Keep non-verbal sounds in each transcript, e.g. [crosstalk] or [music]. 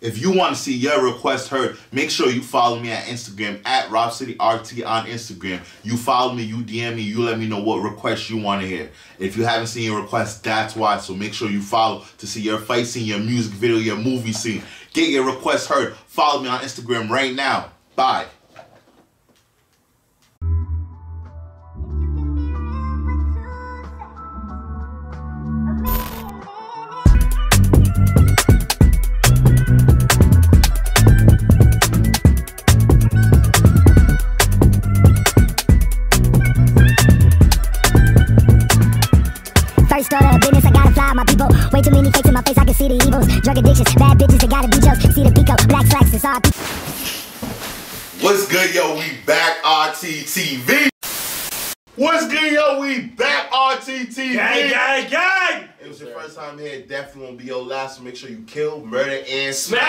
If you want to see your request heard, make sure you follow me at Instagram at RobCityRT on Instagram. You follow me, you DM me, you let me know what requests you want to hear. If you haven't seen your request, that's why. So make sure you follow to see your fight scene, your music video, your movie scene. Get your request heard. Follow me on Instagram right now. Bye. Can see the evils. Drug addictions, bad bitches, they gotta be jokes. See the pico, black slacks, it's all. What's good, yo? We back RTTV. What's good, yo? We back RTTV. Gang, gang, gang! It was your first time here. Definitely won't be your last. So make sure you kill, murder, and smash,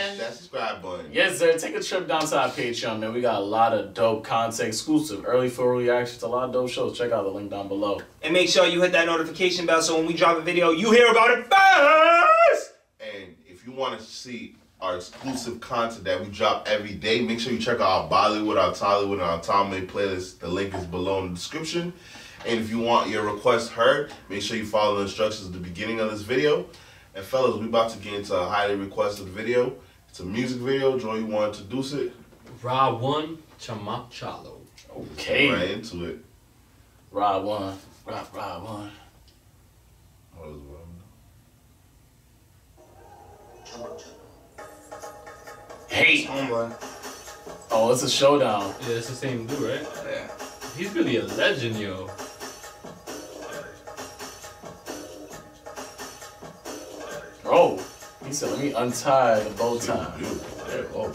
Smash! that subscribe button. Yes, sir. Take a trip down to our Patreon, man. We got a lot of dope content, exclusive, early full reactions, a lot of dope shows. Check out the link down below. And make sure you hit that notification bell so when we drop a video, you hear about it first! And if you want to see our exclusive content that we drop every day, make sure you check out our Bollywood, our Tollywood, and our Tom May playlist. The link is below in the description. And if you want your request heard, make sure you follow the instructions at the beginning of this video. And fellas, we about to get into a highly requested video. It's a music video. Joy, you want to introduce it? Ra one Chammak Challo. Okay. Right into it. Rod one. Rod, Rod one. What is what Hey! Homeboy. Oh, it's a showdown. Yeah, it's the same dude, right? Yeah. He's really a legend, yo. Oh, he said, let me untie the bow tie. There, oh.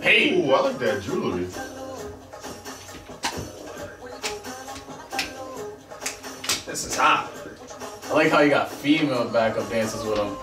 Hey! Ooh, I like that jewelry. This is hot. I like how you got female backup dancers with him.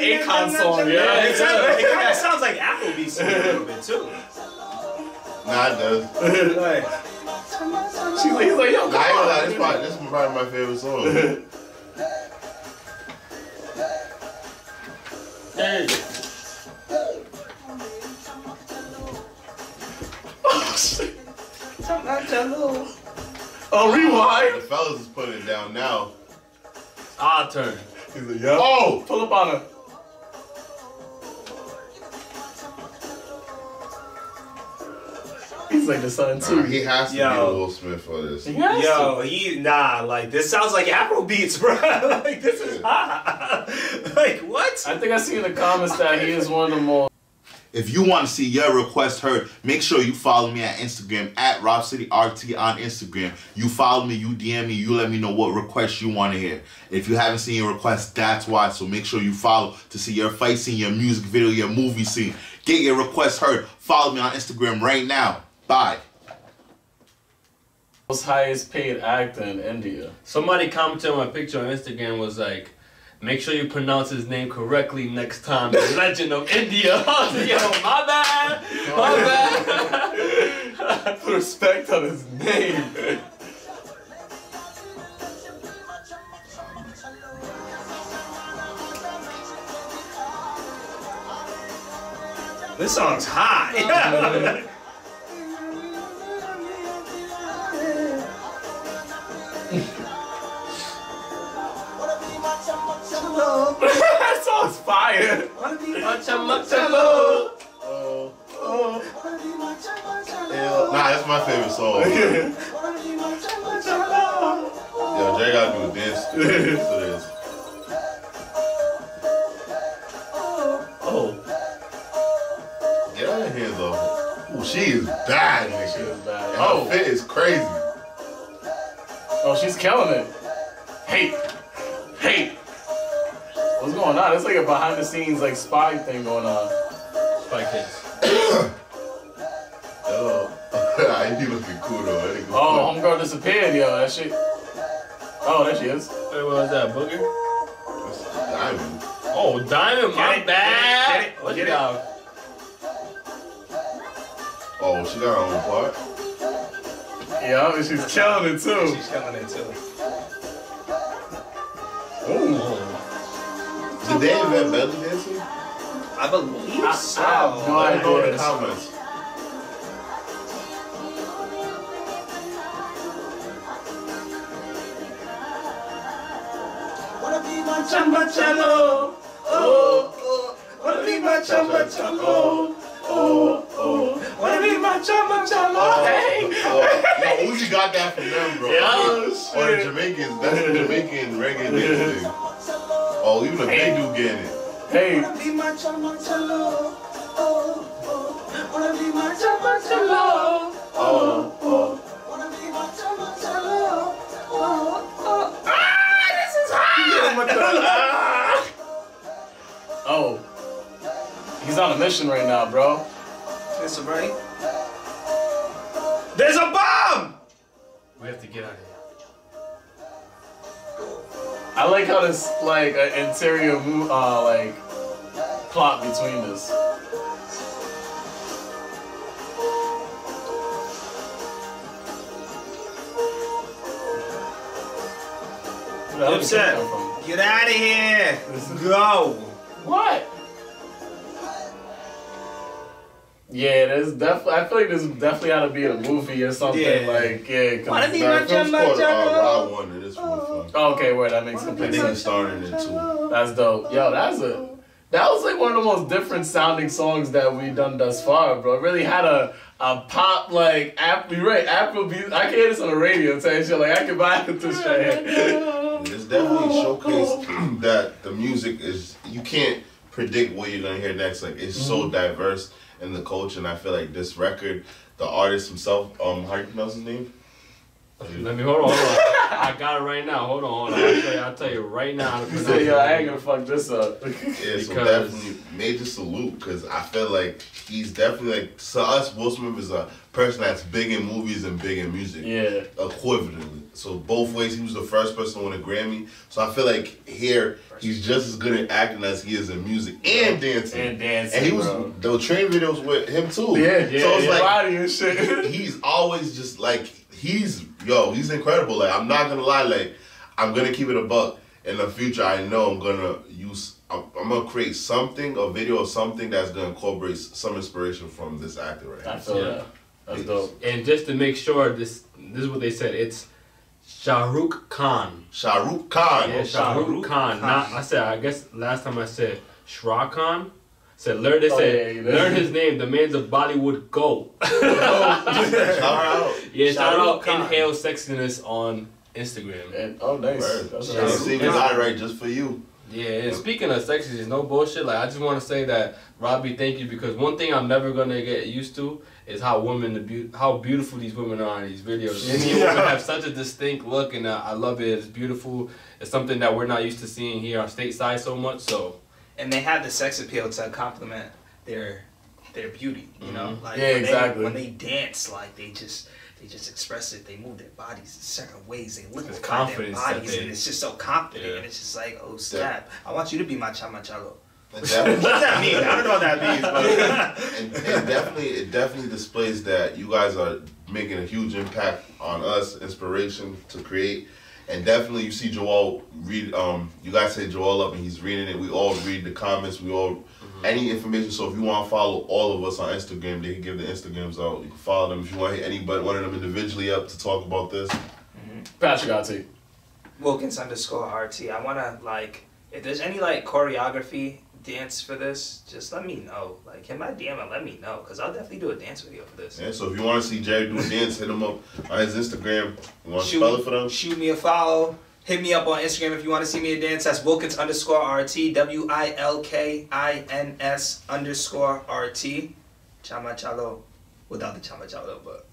Like Akon song, Yeah, yeah. it, kind of [laughs] sounds like Applebee's a little bit too. Nah, it does. [laughs] Like, She's like, he's like, yo, come Nah, I ain't gonna lie, on. this, probably, this is probably my favorite song. [laughs] Hey. Oh, shit. Oh, rewind. the fellas is putting it down now. Our turn. He's like, yeah. Oh! Pull up on her. He's like the son Nah, too. he has to Yo. be the Will Smith for this. He has yo, he nah, like this sounds like Apple Afrobeats, [laughs] bro. like this is hot. like what? I think I see in the comments that he is one of the more. If you want to see your request heard, make sure you follow me at Instagram at RobCityRT on Instagram. You follow me, you DM me, you let me know what requests you want to hear. If you haven't seen your request, that's why. So make sure you follow to see your fight scene, your music video, your movie scene. Get your request heard. Follow me on Instagram right now. Bye. most highest paid actor in India. Somebody commented on my picture on Instagram was like, make sure you pronounce his name correctly next time. The legend of India. I was like, Yo, my bad. My bad. Oh, [laughs] Put respect on his name. This song's hot. Oh, [laughs] fire. Oh, oh. Nah, that's my favorite song. [laughs] Yo, Jay gotta do a dance to this. Oh, Get out of here, though. Ooh, she is bad, nigga. she was bad. And Oh, fit is crazy. oh, she's killing it. Hey, hey. What's going going on? It's like a behind the scenes like spy thing going on. Spy Kids. [coughs] Oh, [laughs] I ain't looking cool though. I ain't Oh, gonna homegirl disappeared, yo. That shit. Oh, there she is. Wait, what was that? Booger? put diamond. Oh, Diamond, my Get it, bad. get it, get it, Look get it. that. Oh, she got her own part. Yeah, and she's killing it too. She's killing it too. Did they invent belly dancing? I believe I- so. I have no Let me know in the comments. Wanna be my chammak challo. Oh, oh. Wanna be my chammak challo. Oh, oh. Wanna be my chammak challo. Oh, hey. Oh, yo, Uzi got that from them, bro. Yeah. [laughs] Oh, or the Jamaicans. That's the Jamaican reggae dance thing. Oh, even the big dude getting it. Hey, Wanna be my chamba. Oh, oh. Wanna be my chamba. Oh, oh. Wanna be my chamba. Oh, oh. Ah, this is hot. [laughs] oh. He's on a mission right now, bro. Listen, right? There's a bomb! We have to get out of here. I like how this like uh, interior mo- uh like plot between this. Where the hell did this Dipset, come from? get out of here! This is- Go! What? Yeah, there's definitely. I feel like this definitely ought to be a movie or something. Yeah. Like, yeah. 'cause Wanna be that my film's It's Jumbo called uh, Jumbo. Rod Wonder. This one fun. Oh, okay, where that makes I complete think sense. he's starring in it too. That's dope. Yo, that's a that was like one of the most different sounding songs that we've done thus far, bro. It really had a a pop like app you're right, Afrobeat. I can hear this on the radio saying shit like I can buy it this shit. It's definitely showcased [clears throat] that the music is you can't predict what you're gonna hear next. Like it's so diverse in the culture, and I feel like this record, the artist himself, um, how you pronounce his name? Let me hold on, hold on. I got it right now. Hold on, hold on. I'll tell you, I'll tell you right now. how to [laughs] You pronounce say, it. yo, I ain't gonna fuck this up. Yeah, so [laughs] Because- definitely major salute because I feel like he's definitely like to us. Will Smith is a person that's big in movies and big in music. yeah. equivalently. So both ways, he was the first person to win a Grammy. So I feel like here he's just as good at acting as he is in music and dancing. And dancing. And he was bro. the train videos with him too. Yeah, yeah, So it's yeah. like body and shit. he's always just like he's yo, he's incredible. Like I'm not gonna lie, like I'm gonna keep it a buck. In the future, I know I'm gonna use. I'm, I'm gonna create something, a video or something that's gonna incorporate some inspiration from this actor right I here. feel Yeah. That's dope. And just to make sure, this this is what they said. It's Shahrukh Khan. Shahrukh Khan. Yeah, Shah Rukh Rukh Khan. Khan. Not I said. I guess last time I said Shra Khan. Said learn. They Oh, said yeah, you learn his name. The man's a Bollywood goat. [laughs] Shout out. Yeah, Shah shout out Rukh Khan. Inhale Sexiness on Instagram. And, oh, nice. Word. That's Yeah, nice. see, we got it right just for you. Yeah, and speaking of sexiness, no bullshit. Like I just want to say that Robbie, thank you because one thing I'm never gonna get used to is how women, the beau- how beautiful these women are in these videos. [laughs] These women have such a distinct look, and uh, I love it. It's beautiful. It's something that we're not used to seeing here on stateside so much. So and they have the sex appeal to complement their their beauty. You know, Mhm. like Yeah, when exactly. They, when they dance, like they just they just express it. They move their bodies in certain ways. They look It's their bodies, they- and it's just so confident. Yeah. And it's just like, oh snap! I want you to be my chama chalo. And [laughs] What does that mean? I don't know what that means. But [laughs] and, and definitely, it definitely displays that you guys are making a huge impact on us, inspiration to create. And definitely, you see Joel read. Um, you guys say Joel up, and he's reading it. We all read the comments. We all any information. So if you want to follow all of us on Instagram, they can give the Instagrams out. You can follow them if you want to hit anybody, one of them individually up to talk about this. Patrick RT. Wilkins underscore RT. I wanna like if there's any like choreography dance for this, just let me know. Like hit my DM and let me know, cause I'll definitely do a dance video for this. Yeah, so if you want to see Jerry do a dance, hit him up on his Instagram. You want to Shoot, spell it for them? shoot me a follow. Hit me up on Instagram if you want to see me a dance. That's Wilkins underscore RT. W I L K I N S underscore RT. Chama chalo. Without the chama chalo, but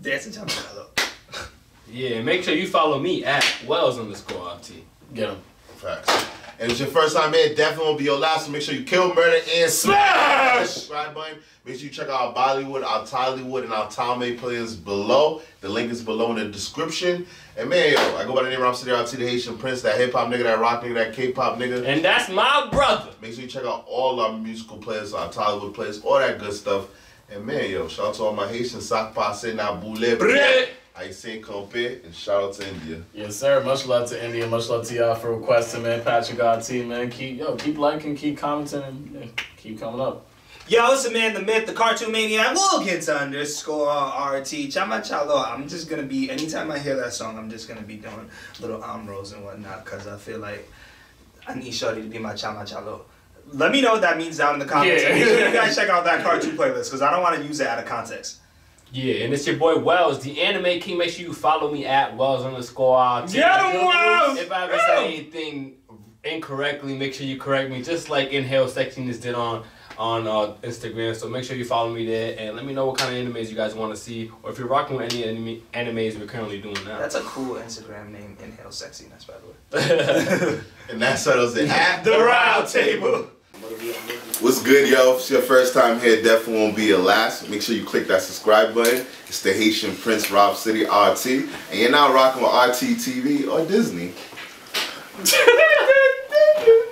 dancing chama chalo. yeah, make sure you follow me at Wellz underscore RT. Get him. Facts. And if it's your first time here, definitely won't be your last. So make sure you kill, murder, and smash subscribe button. Make sure you check out our Bollywood, our Tollywood, and our Talmay players below. The link is below in the description. And man, yo, I go by the name Rob City RT, the Haitian Prince, that hip hop nigga, that rock nigga, that K-pop nigga. And that's my brother. Make sure you check out all our musical players, our Tollywood players, all that good stuff. And man, yo, shout out to all my Haitians, Sak Passe, Na Boule. I say Compé, and shout out to India. Yes, sir. Much love to India. Much love to y'all for requesting, man. Patrick RT, man. Keep yo, keep liking, keep commenting, and yeah, keep coming up. Yo, it's the man, the myth, the cartoon maniac, Wilkins underscore RT. Chama chalo. I'm just gonna be, anytime I hear that song, I'm just gonna be doing little amros and whatnot, because I feel like I need Shorty to be my chama chalo. Let me know what that means down in the comments. Yeah. Make sure you guys check out that cartoon playlist, because I don't want to use it out of context. Yeah, and it's your boy Wells, the anime king. Make sure you follow me at Wellz underscore RT. Get him, Wells! If I ever say anything incorrectly, make sure you correct me, just like Inhale Sexiness did on on uh, Instagram. So make sure you follow me there and let me know what kind of animes you guys want to see, or if you're rocking with any anime, animes we're currently doing now. That's a cool Instagram name, Inhale Sexiness, by the way. [laughs] And that settles it. At The Round Table. What's good, yo? If it's your first time here, definitely won't be your last. Make sure you click that subscribe button. It's the Haitian Prince Rob City RT. And you're now rocking with RT TV or Disney. [laughs]